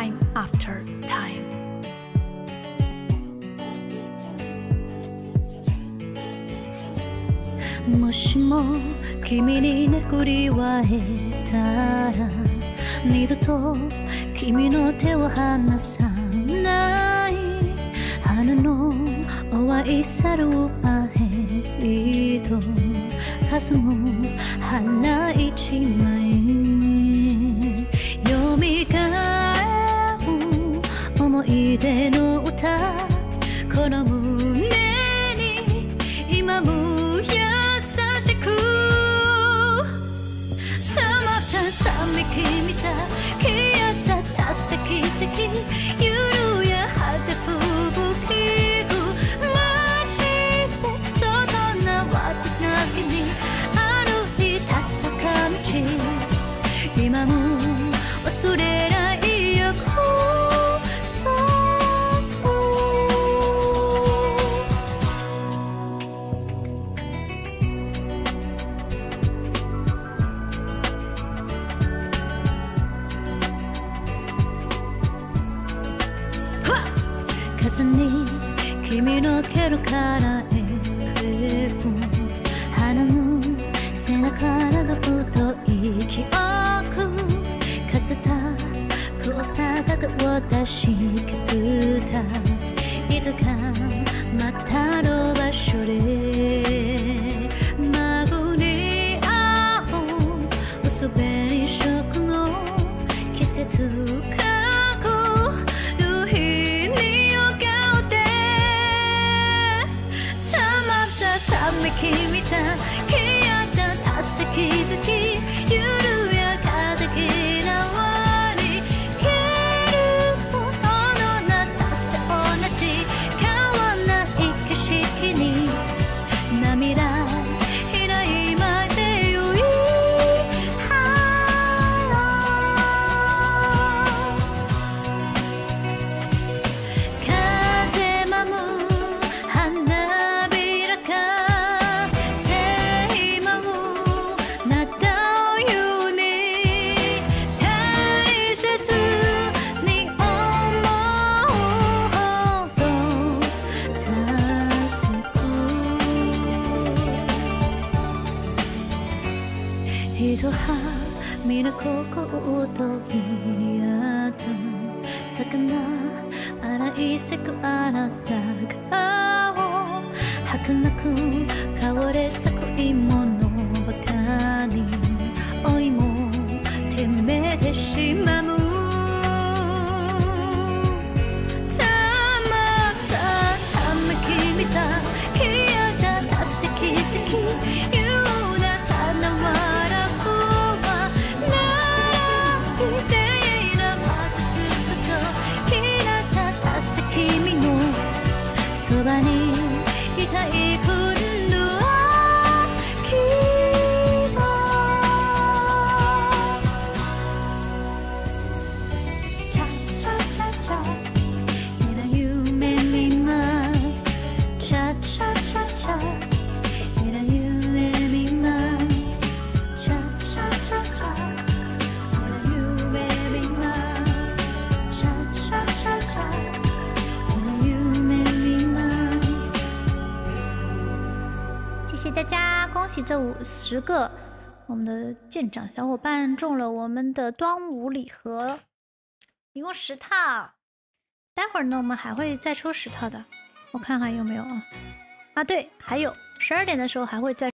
time after time. もしも君に巡り会えたら二度と君の手を離さない花のお愛さる愛と霞む花一枚風に君のケロからエクレブ花の背中の太い記憶かつた草が私けてた。いつかまた一葉見ぬ心とにあった。魚洗いせく洗った。顔儚く恭喜这五十个我们的舰长小伙伴中了我们的端午礼盒，一共十套。待会儿呢，我们还会再抽十套的，我看看有没有啊？啊，对，还有十二点的时候还会再。